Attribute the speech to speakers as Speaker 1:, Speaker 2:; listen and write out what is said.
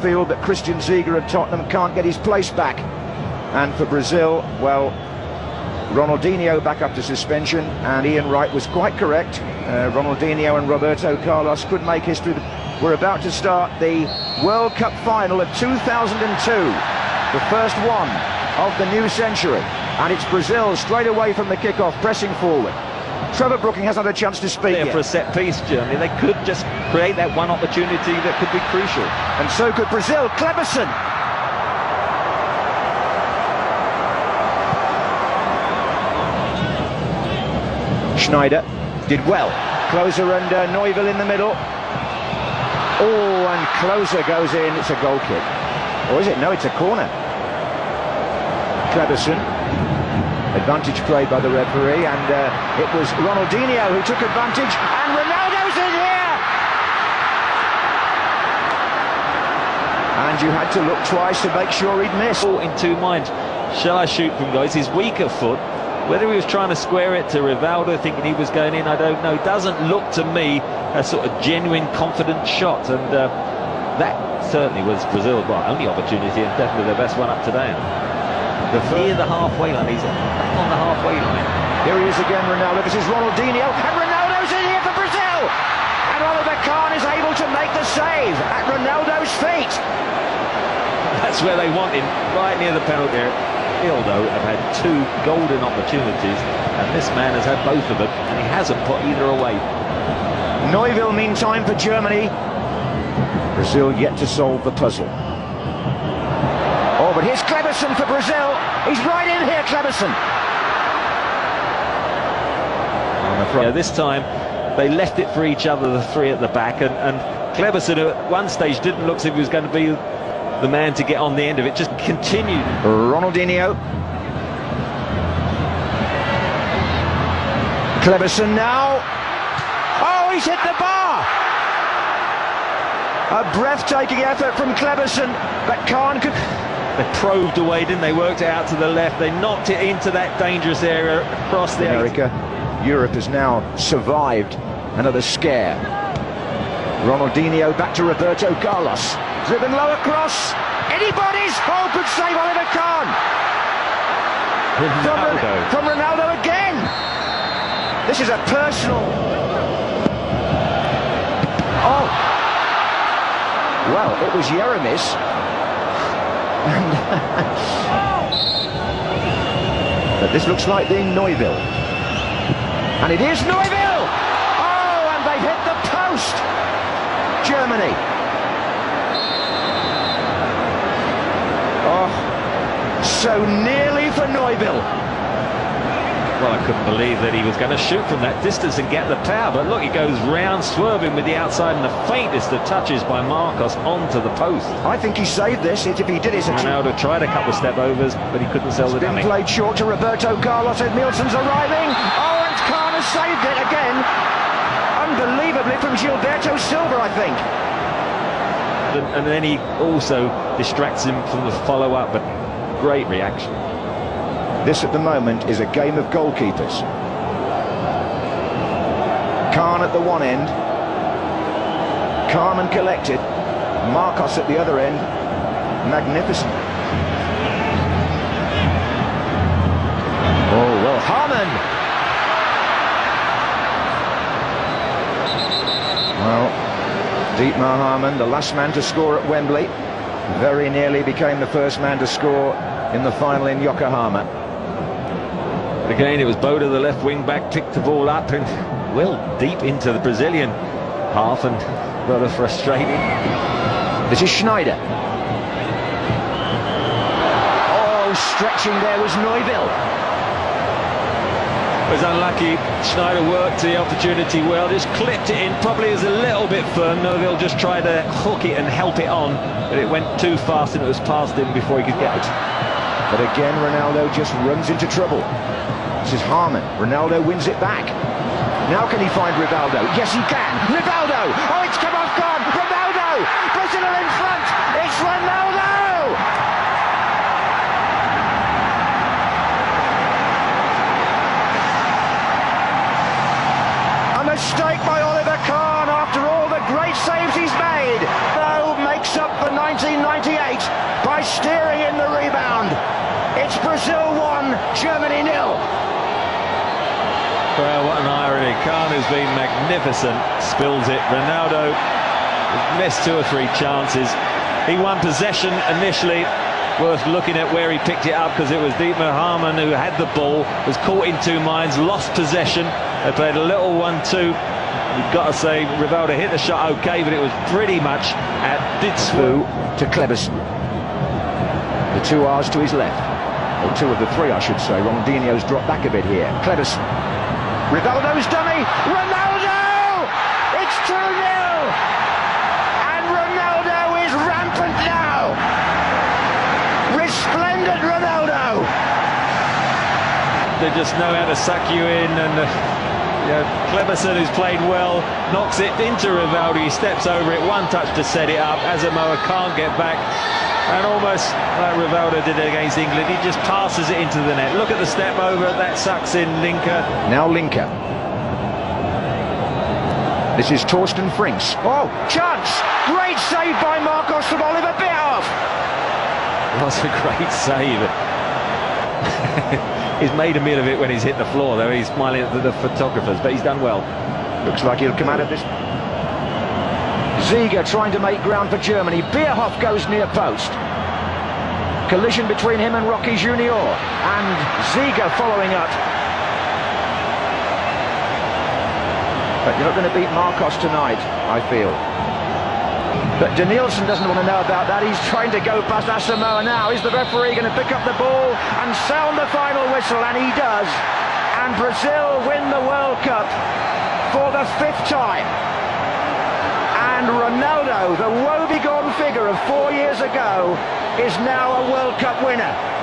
Speaker 1: midfield, but Christian Ziege of Tottenham can't get his place back. And for Brazil, well, Ronaldinho back up to suspension, and Ian Wright was quite correct. Uh, Ronaldinho and Roberto Carlos could make history. We're about to start the World Cup final of 2002, the first one of the new century. And it's Brazil straight away from the kickoff, pressing forward. Trevor Brooking hasn't had a chance to speak
Speaker 2: there
Speaker 1: yet.
Speaker 2: for a set piece, Germany. They could just create that one opportunity that could be crucial.
Speaker 1: And so could Brazil. Kleberson. Schneider did well. Klose and uh, Neuville in the middle. Oh, and Klose goes in. It's a goal kick. Or is it? No, it's a corner. Kleberson. Advantage played by the referee, and uh, it was Ronaldinho who took advantage, and Ronaldo's in here! And you had to look twice to make sure he'd miss.
Speaker 2: In two minds, shall I shoot from guys? His weaker foot, whether he was trying to square it to Rivaldo, thinking he was going in, I don't know. Doesn't look to me a sort of genuine, confident shot, and uh, that certainly was Brazil's well, only opportunity and definitely their best one up to today. The near the halfway line, he's on the halfway line.
Speaker 1: Here he is again, Ronaldo. This is Ronaldinho, and Ronaldo's in here for Brazil! And Oliver Kahn is able to make the save at Ronaldo's feet.
Speaker 2: That's where they want him, right near the penalty area. Ildo have had two golden opportunities, and this man has had both of them, and he hasn't put either away.
Speaker 1: Neuville, meantime, for Germany. Brazil yet to solve the puzzle. But here's Kleberson for Brazil. He's right in here, Kleberson.
Speaker 2: Yeah, this time they left it for each other, the three at the back, and, and Kleberson at one stage didn't look as if he was going to be the man to get on the end of it, just continued.
Speaker 1: Ronaldinho. Kleberson now. Oh, he's hit the bar! A breathtaking effort from Kleberson, but Kahn could...
Speaker 2: They probed away, didn't they? Worked it out to the left. They knocked it into that dangerous area across the
Speaker 1: America. Europe has now survived another scare. Ronaldinho back to Roberto Carlos. Driven low across. Anybody's. Oh, good save, Oliver Kahn. From,
Speaker 2: Ronaldo.
Speaker 1: from Ronaldo again. This is a personal. Oh. Well, it was Jeremies. And but this looks like being Neuville. And it is Neuville! Oh, and they hit the post! Germany. Oh, so nearly for Neuville.
Speaker 2: Well, I couldn't believe that he was going to shoot from that distance and get the power. But look, he goes round, swerving with the outside, and the faintest of touches by Marcos onto the post.
Speaker 1: I think he saved this. If he did, it's a
Speaker 2: Ronaldo tried a couple of step overs, but he couldn't sell
Speaker 1: It's
Speaker 2: the
Speaker 1: been
Speaker 2: dummy.
Speaker 1: played short to Roberto Carlos. Edmilson's arriving. Oh, and Kahn has saved it again. Unbelievably from Gilberto Silva, I think.
Speaker 2: And, and then he also distracts him from the follow-up, but great reaction.
Speaker 1: This at the moment is a game of goalkeepers. Kahn at the one end. Calm and collected. Marcos at the other end. Magnificent. Oh, well, Hamann. Well, Dietmar Hamann, the last man to score at Wembley, very nearly became the first man to score in the final in Yokohama.
Speaker 2: Again, it was Bode, the left wing back, picked the ball up and well deep into the Brazilian half and rather frustrating.
Speaker 1: This is Schneider. Oh, stretching there was Neuville.
Speaker 2: was unlucky. Schneider worked the opportunity well, just clipped it in, probably was a little bit firm. Neuville just tried to hook it and help it on, but it went too fast and it was past him before he could get it.
Speaker 1: But again, Ronaldo just runs into trouble. This is Hamann. Ronaldo wins it back. Now can he find Rivaldo? Yes, he can. Rivaldo! Oh, it's come off guard. Ronaldo! Brazil are in front. It's Ronaldo! A mistake by Oliver Kahn after all the great saves he's made. Though up for 1998 by steering in the rebound. It's Brazil 1, Germany nil.
Speaker 2: Well, what an irony. Kahn, who's been magnificent, spills it. Ronaldo missed two or three chances. He won possession initially. Worth looking at where he picked it up because it was Dietmar Hamann who had the ball, was caught in two minds, lost possession. They played a little one-two. You've got to say, Rivaldo hit the shot okay, but it was pretty much at Ditsfu
Speaker 1: to Kleberson. The two R's to his left. Or two of the three, I should say. Ronaldinho's dropped back a bit here. Kleberson. Rivaldo's dummy. Ronaldo! It's 2 0! And Ronaldo is rampant now! Resplendent Ronaldo!
Speaker 2: They just know how to suck you in and. Uh, yeah, Kleberson, who's played well, knocks it into Rivaldo, He steps over it, one touch to set it up. Asamoah can't get back. And almost like Rivaldo did against England, he just passes it into the net. Look at the step over, that sucks in Linke.
Speaker 1: Now Linke. This is Torsten Frings. Oh, chance! Great save by Marcos from Oliver Bierhoff.
Speaker 2: That's a great save. he's made a meal of it when he's hit the floor, though. He's smiling at the, the photographers, but he's done well.
Speaker 1: Looks like he'll come out of this. Ziege trying to make ground for Germany. Bierhoff goes near post. Collision between him and Roque Junior. And Ziege following up. But you're not going to beat Marcos tonight, I feel. But Denilson doesn't want to know about that. He's trying to go past Asamoah now. Is the referee going to pick up the ball and sound the final whistle? And he does. And Brazil win the World Cup for the fifth time. And Ronaldo, the woebegone figure of four years ago, is now a World Cup winner.